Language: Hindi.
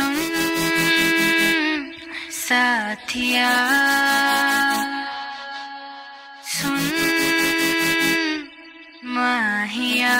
सुन साथिया। सुन माहिया।